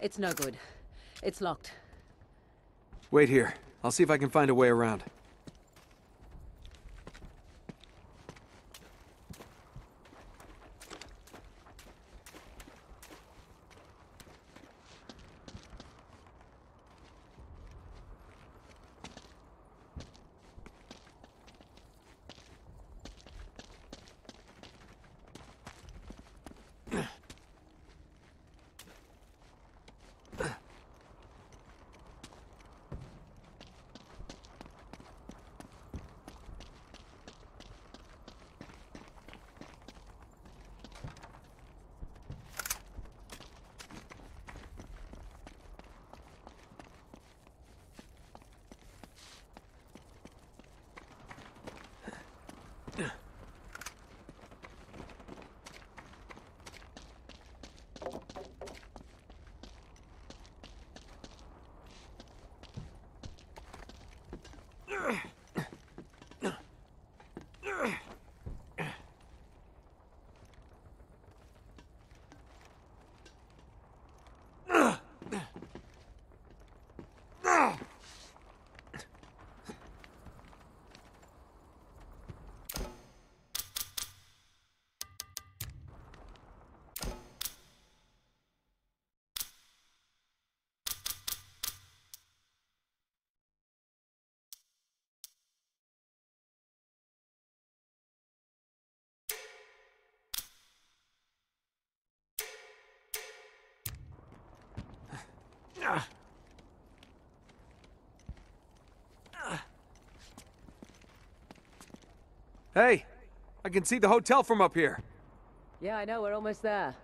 It's no good. It's locked. Wait here. I'll see if I can find a way around. Hey! I can see the hotel from up here. Yeah, I know, we're almost there.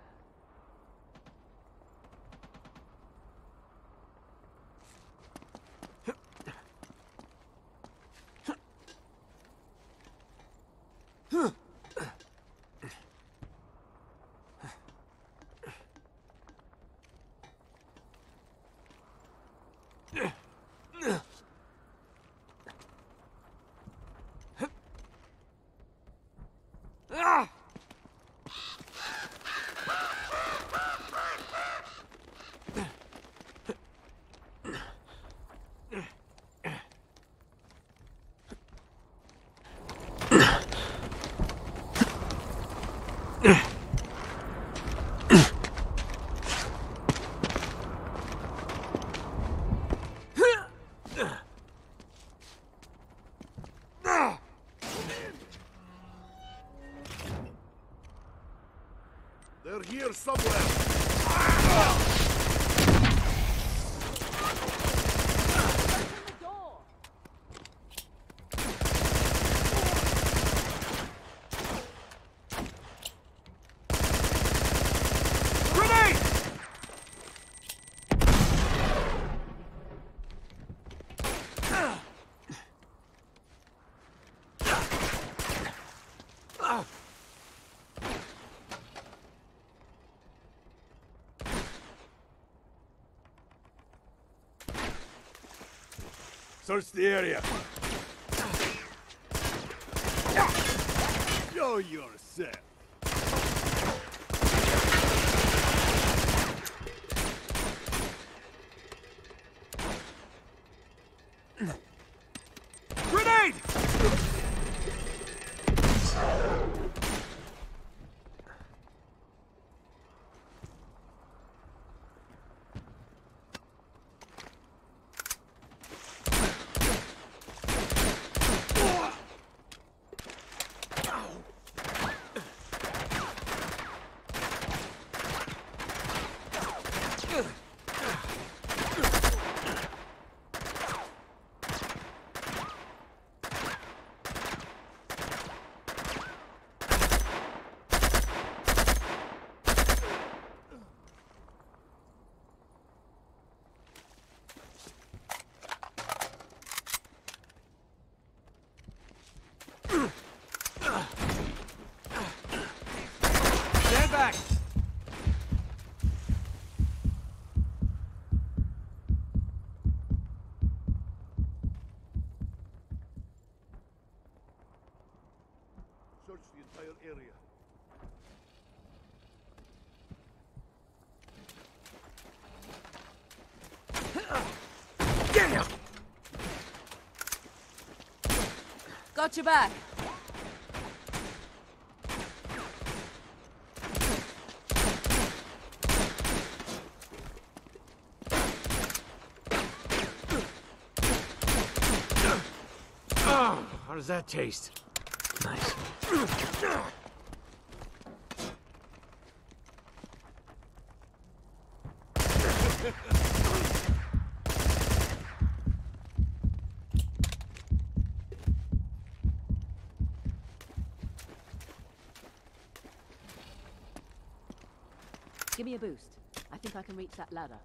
They're here somewhere. Grenade! Search the area. Show yourself. Got your back. How does that taste? Nice. Give me a boost. I think I can reach that ladder.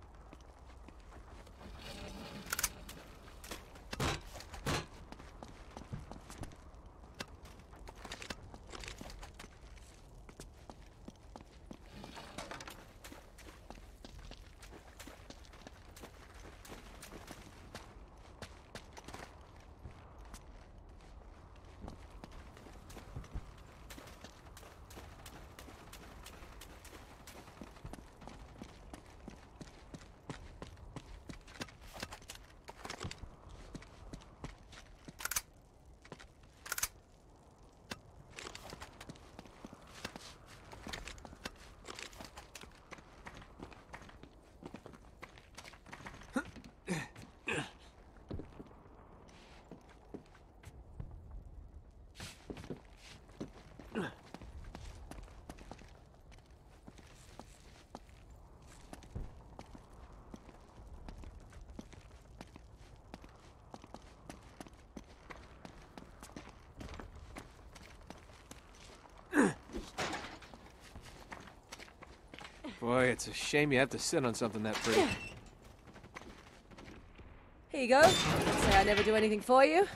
It's a shame you have to sit on something that pretty. Here you go. Say I never do anything for you.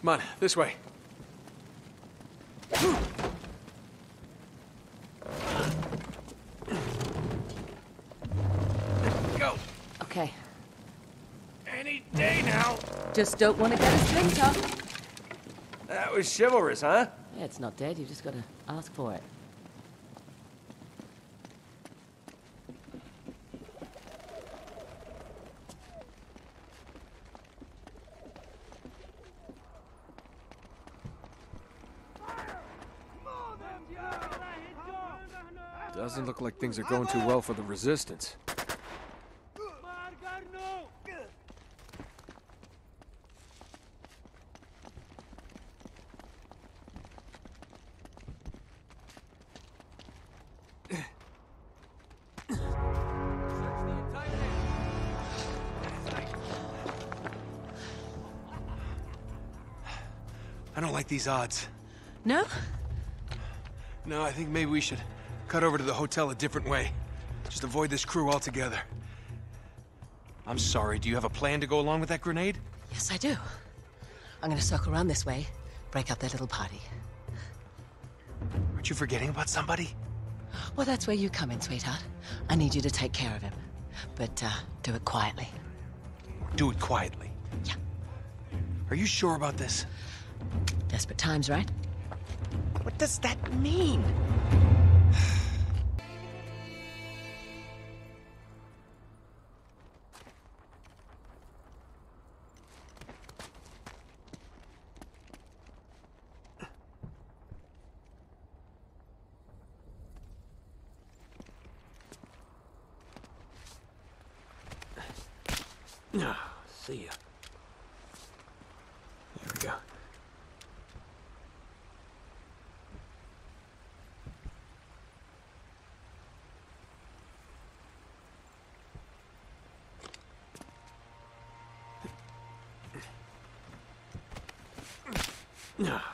Come on, this way. Go. Okay. Any day now. Just don't want to get a splinter. That was chivalrous, huh? Yeah, it's not dead. You just got to ask for it. Doesn't look like things are going too well for the resistance. I don't like these odds. No? No, I think maybe we should cut over to the hotel a different way. Just avoid this crew altogether. I'm sorry, do you have a plan to go along with that grenade? Yes, I do. I'm going to circle around this way, break up their little party. Aren't you forgetting about somebody? Well, that's where you come in, sweetheart. I need you to take care of him. But, uh, do it quietly. Do it quietly. Yeah. Are you sure about this? Desperate times, right? What does that mean? Ah, see ya. There we go. Yeah.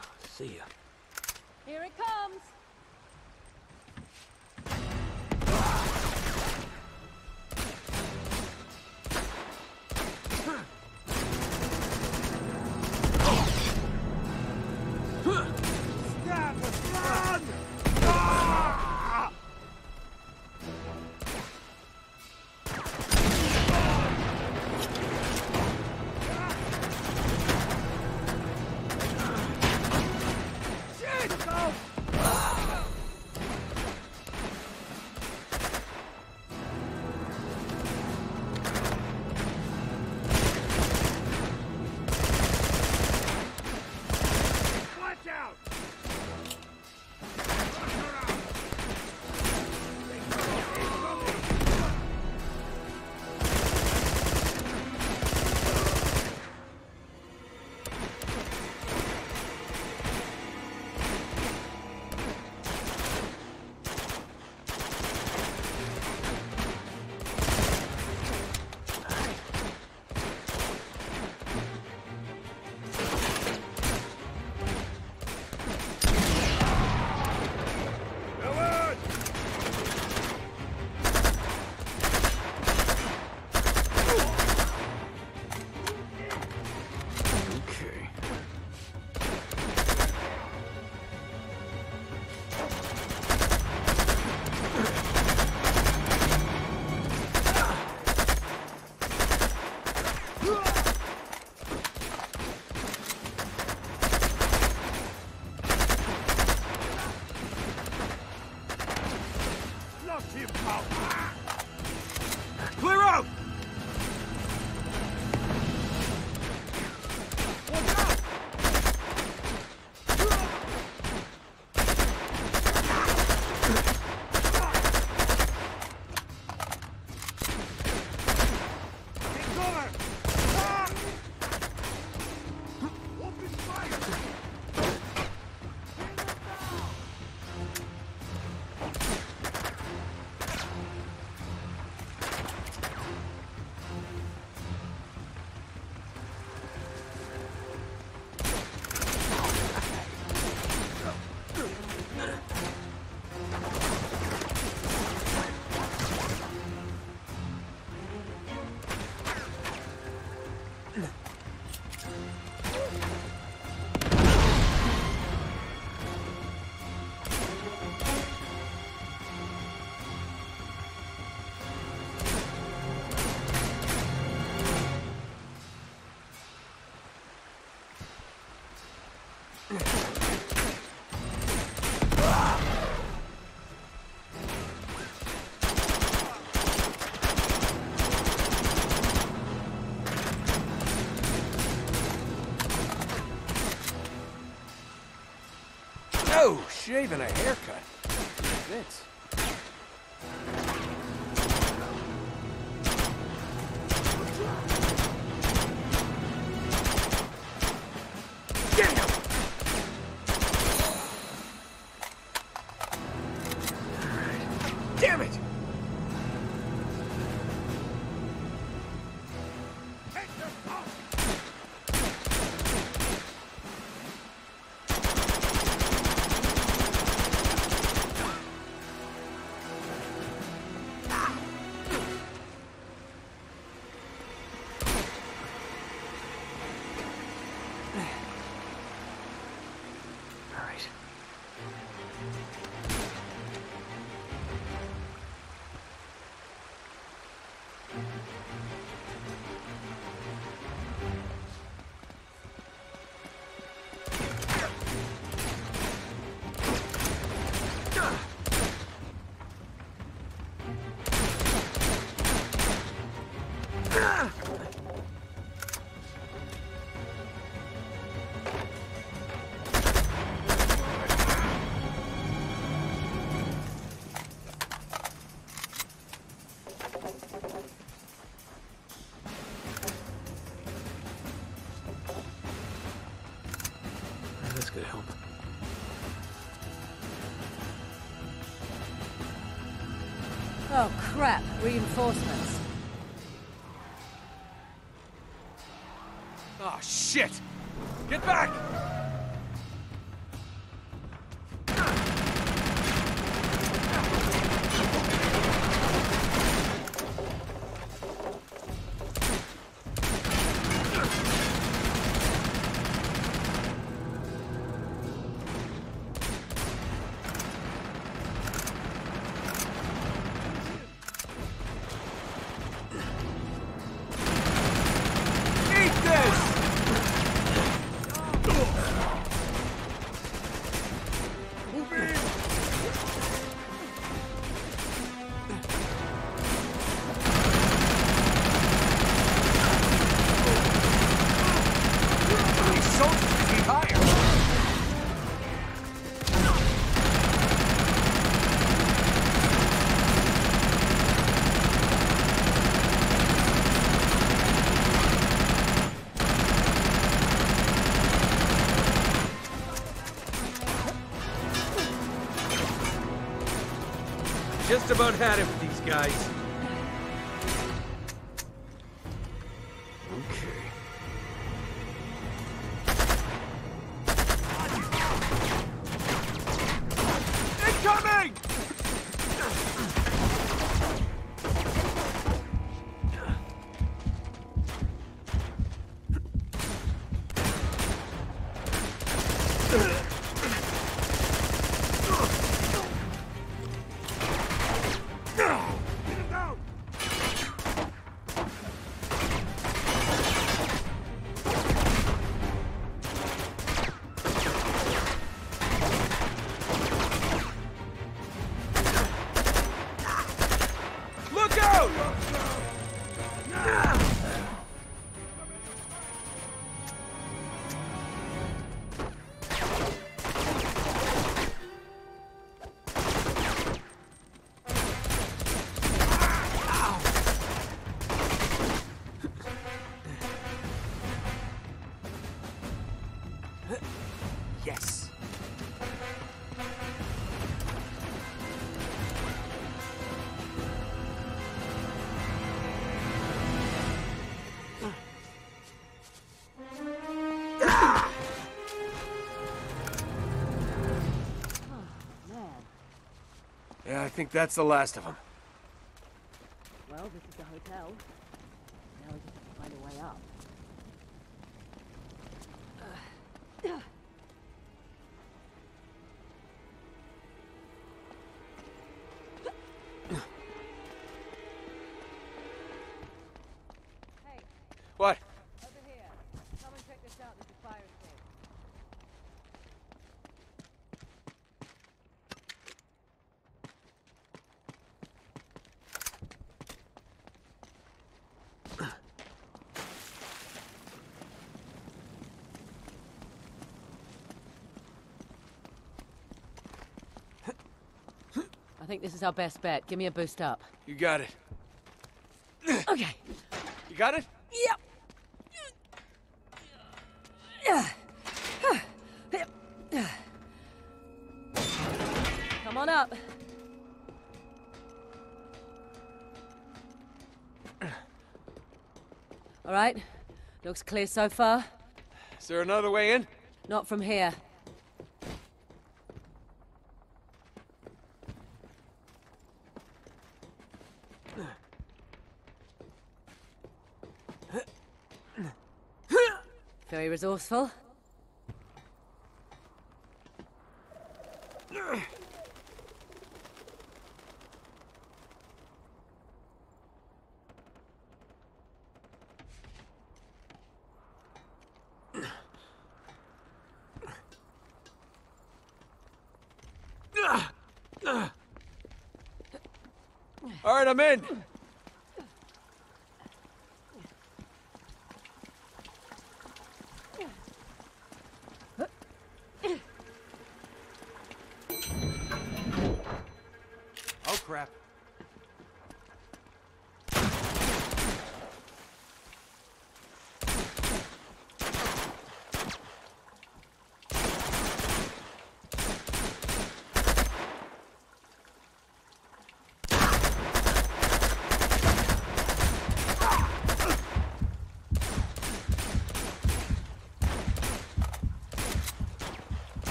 Shaving a haircut. Crap. Reinforcements. Just about had it with these guys. Think that's the last of them. I think this is our best bet. Give me a boost up. You got it. Okay. You got it? Yep. Come on up. All right. Looks clear so far. Is there another way in? Not from here. Resourceful. All right, I'm in.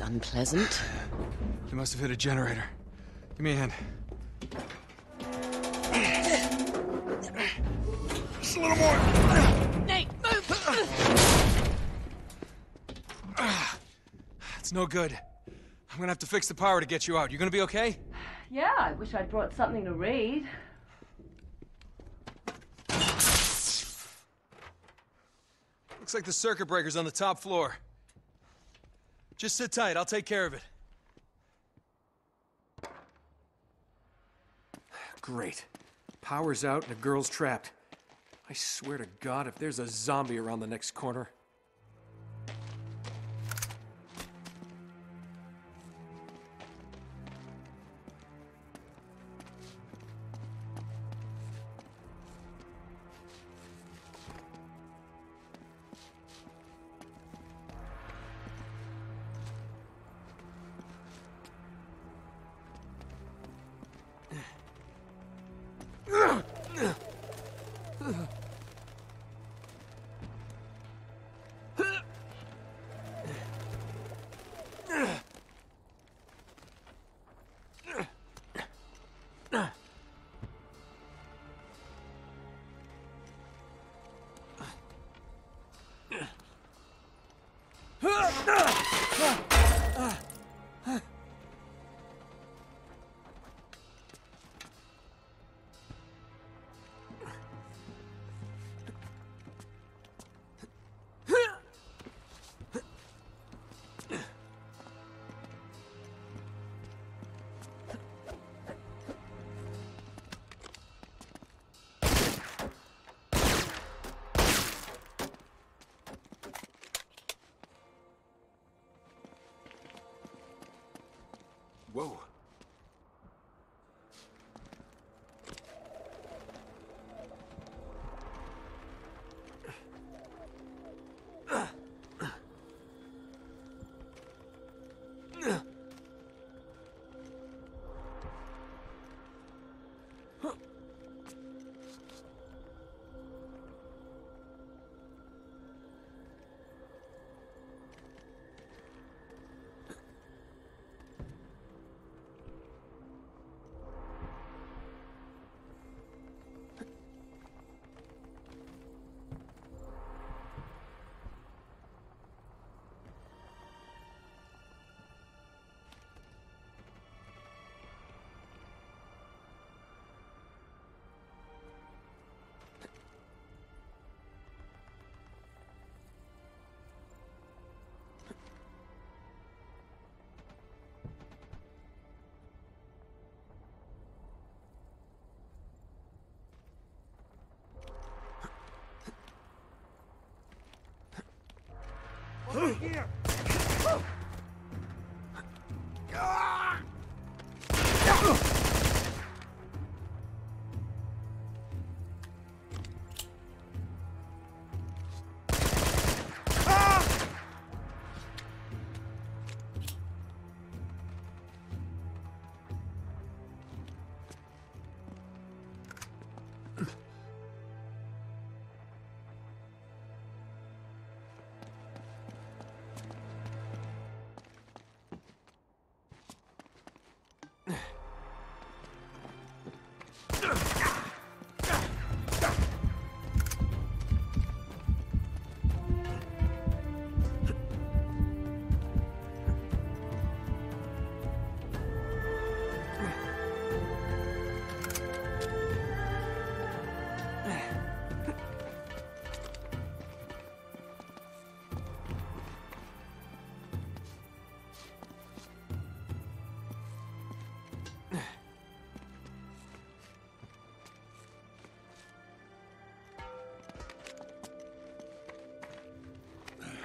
Was unpleasant. You must have hit a generator. Give me a hand. Just a little more. Nate, move! It's no good. I'm gonna have to fix the power to get you out. You gonna be okay? Yeah, I wish I'd brought something to read. Looks like the circuit breaker's on the top floor. Just sit tight, I'll take care of it. Great. Power's out and the girl's trapped. I swear to God, if there's a zombie around the next corner. Whoa. Over here!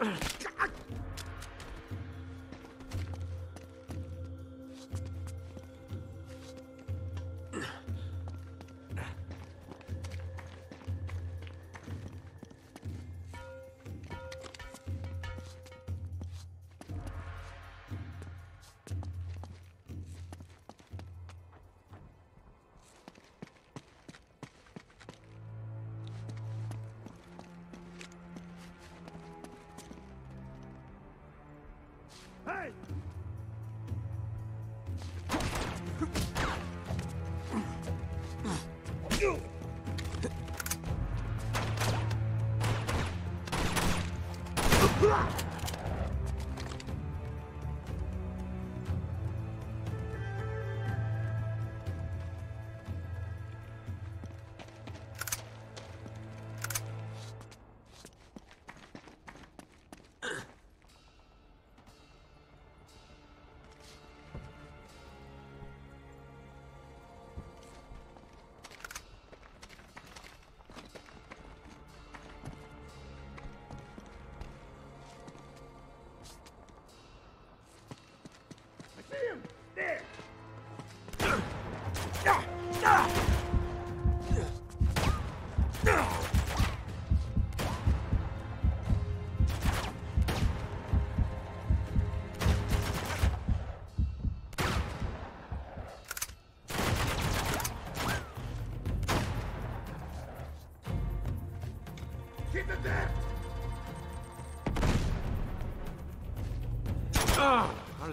Ugh. Hey!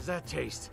Does that taste?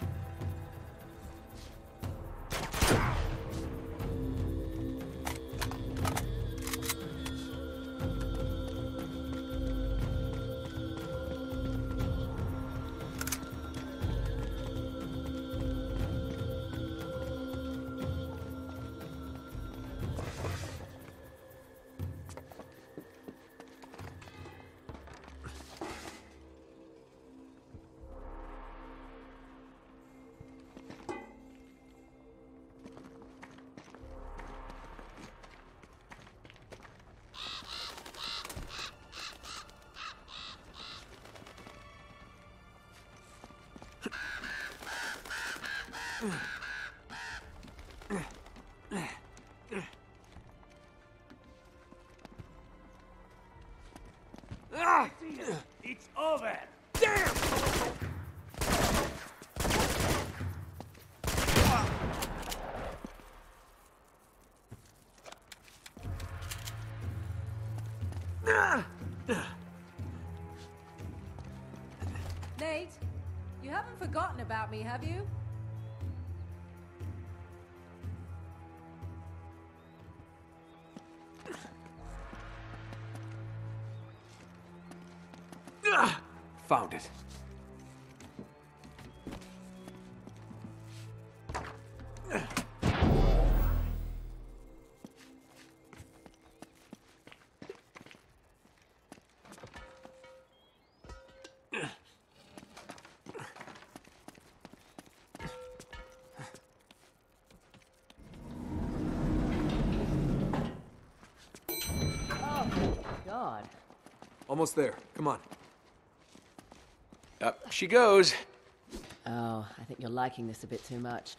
Nate, you haven't forgotten about me, have you? God. Almost there. Come on. Up she goes. Oh, I think you're liking this a bit too much.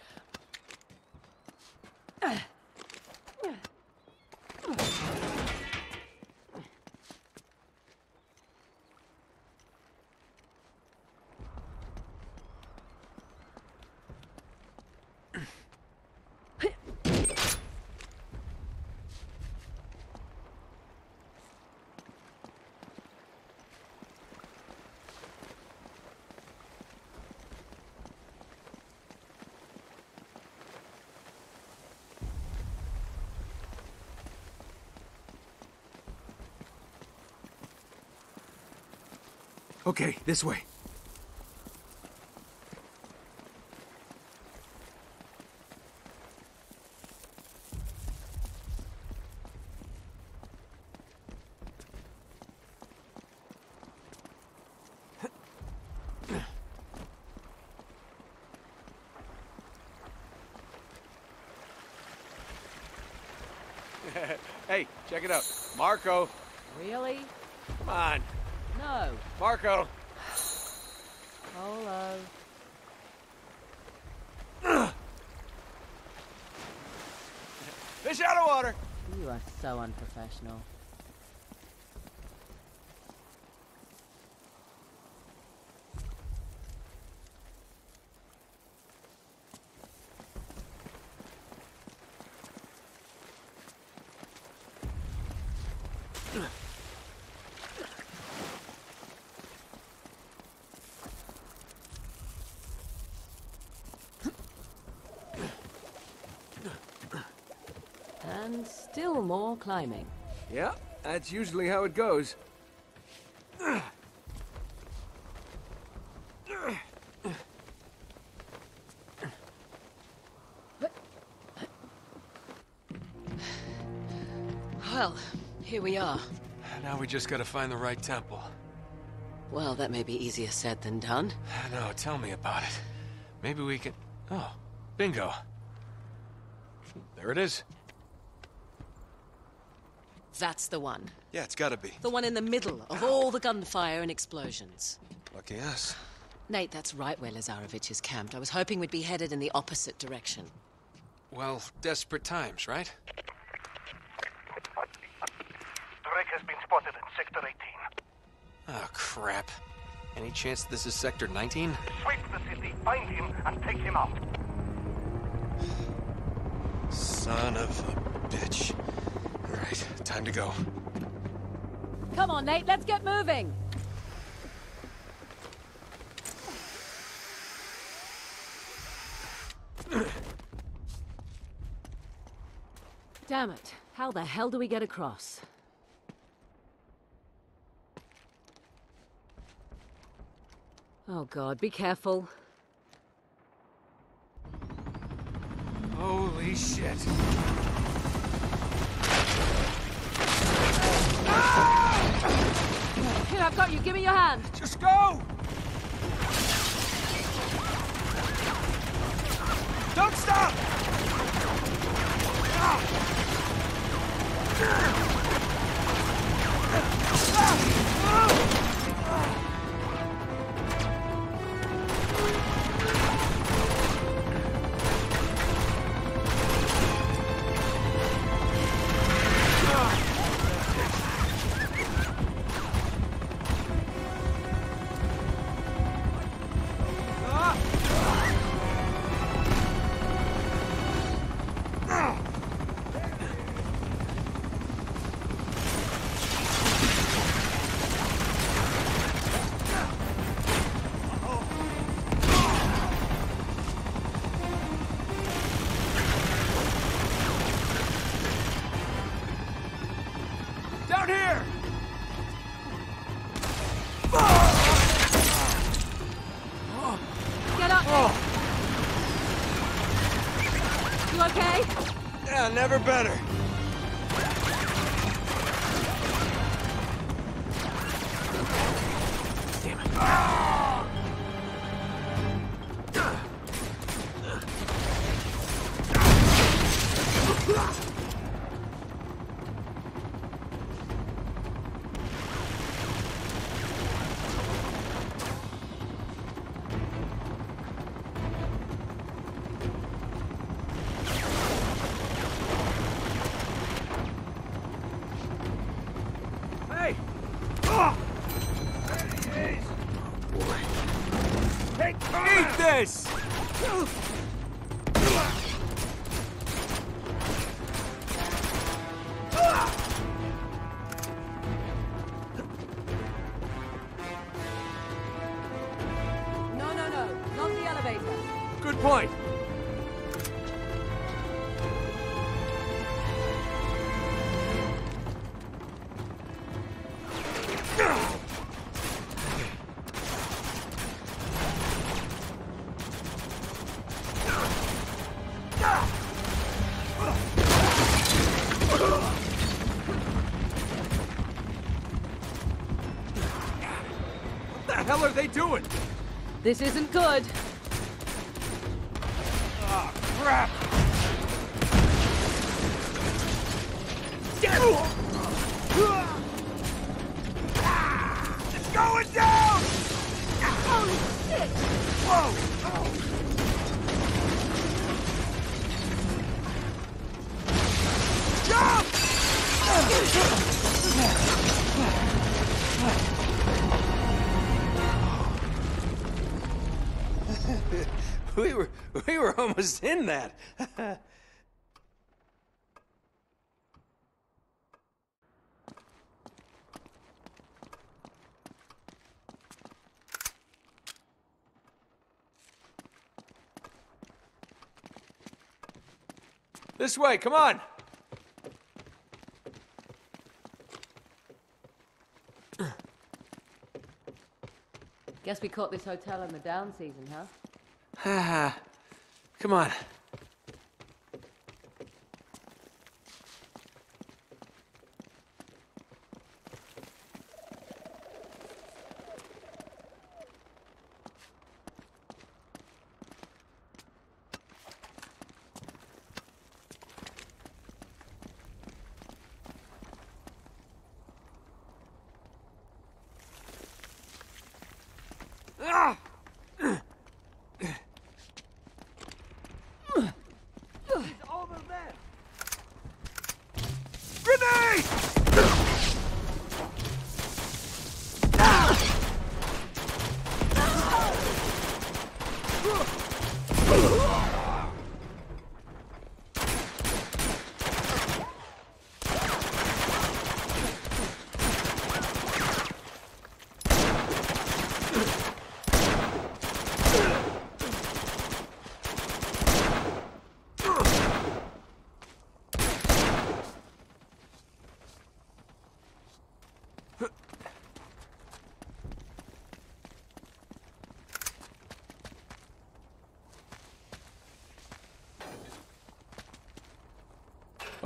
Okay, this way. hey, check it out. Marco, Really? come on. Marco. Polo. Fish out of water. You are so unprofessional. Climbing. Yeah, that's usually how it goes. Well, here we are. Now we just gotta find the right temple. Well, that may be easier said than done. No, tell me about it. Maybe we can... Oh, bingo. There it is. That's the one. Yeah, it's gotta be. The one in the middle of all the gunfire and explosions. Lucky us. Nate, that's right where Lazarevich is camped. I was hoping we'd be headed in the opposite direction. Well, desperate times, right? Drake has been spotted in Sector 18. Oh, crap. Any chance this is Sector 19? Sweep the city, find him, and take him out. Son of a bitch. Time to go. Come on, Nate, let's get moving! Damn it. How the hell do we get across? Oh god, be careful. Holy shit. Here, I've got you. Give me your hand. Just go! Don't stop! Down doing? This isn't good. Ah, crap! was in that. this way, come on. Guess we caught this hotel in the down season, huh? Come on.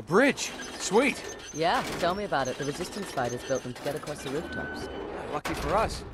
bridge. Sweet. Yeah, tell me about it. The Resistance fighters built them to get across the rooftops. Lucky for us.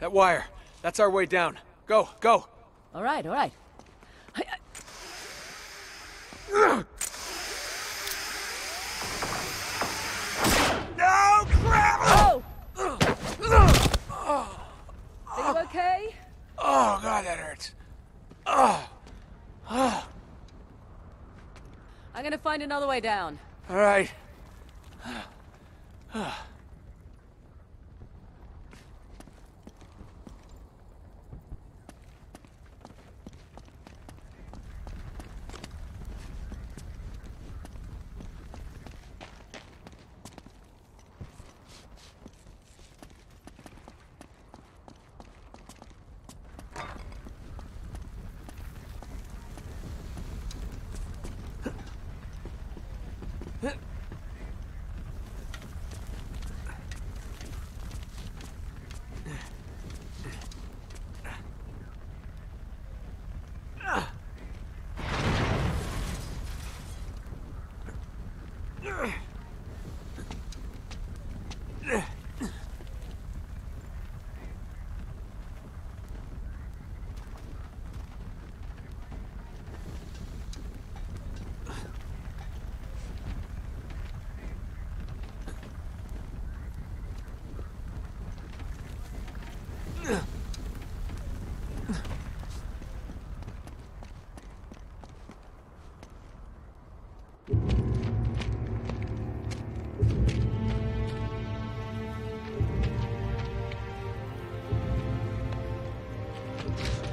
That wire. That's our way down. Go, go. All right, all right. No, crap! Oh! Are you okay? Oh, God, that hurts. Oh. I'm gonna find another way down. All right.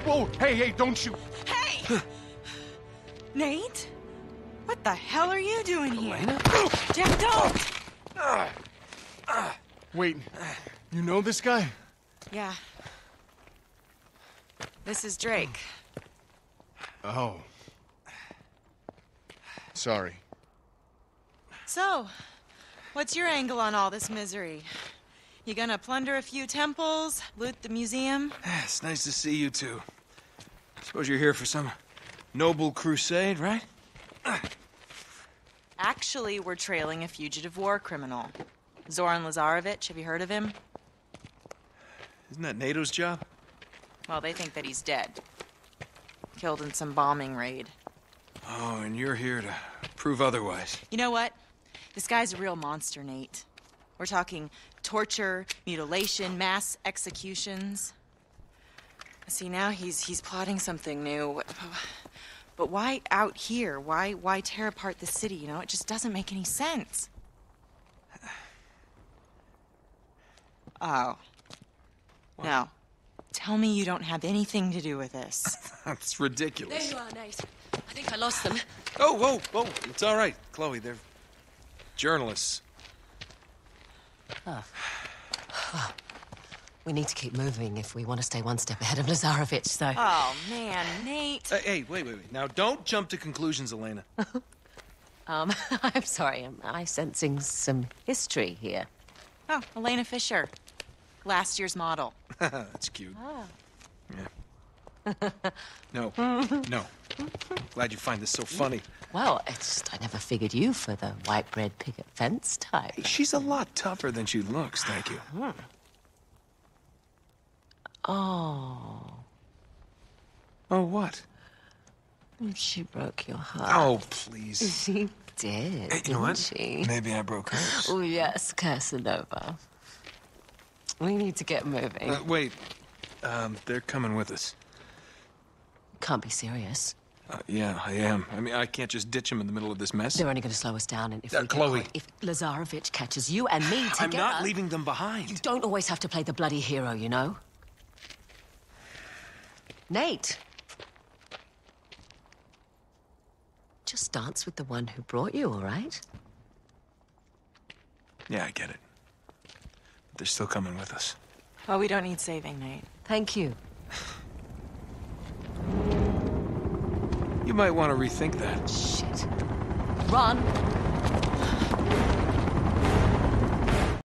Whoa, hey, hey, don't shoot. Hey! Nate? What the hell are you doing here? Jack, don't! Wait, you know this guy? Yeah. This is Drake. Oh. Sorry. So, what's your angle on all this misery? You gonna plunder a few temples, loot the museum? It's nice to see you two. Suppose you're here for some noble crusade, right? Actually, we're trailing a fugitive war criminal. Zoran Lazarevich, have you heard of him? Isn't that NATO's job? Well, they think that he's dead. Killed in some bombing raid. Oh, and you're here to prove otherwise. You know what? This guy's a real monster, Nate. We're talking torture, mutilation, mass executions. See, now he's he's plotting something new. But why out here? Why why tear apart the city? You know, it just doesn't make any sense. Oh. No. Tell me you don't have anything to do with this. That's ridiculous. There you are, Nate. I think I lost them. Oh, whoa, whoa. It's all right, Chloe. They're journalists. We need to keep moving if we want to stay one step ahead of Lazarevich, so... Oh man, Nate. Hey, hey, wait, wait, wait. Now, don't jump to conclusions, Elena. Um, I'm sorry, am I sensing some history here? Oh, Elena Fisher. Last year's model. That's cute. Yeah. no, no. Glad you find this so funny. Well, it's just I never figured you for the white bread picket fence type. She's a lot tougher than she looks, thank you. Oh, Oh, what? she broke your heart. Oh, please. She did, Hey, you know what? she? Maybe I broke hers. Oh, yes, Casanova. We need to get moving. Uh, wait. Um, they're coming with us. Can't be serious. Uh, yeah, I am. I mean, I can't just ditch him in the middle of this mess. They're only going to slow us down, and if Uh, we Chloe. caught- if Lazarevich catches you and me together, I'm not leaving them behind. You don't always have to play the bloody hero, you know. Nate, just dance with the one who brought you, all right? Yeah, I get it. But they're still coming with us. Well, we don't need saving, Nate. Thank you. You might want to rethink that. Shit. Run.